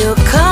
You'll come.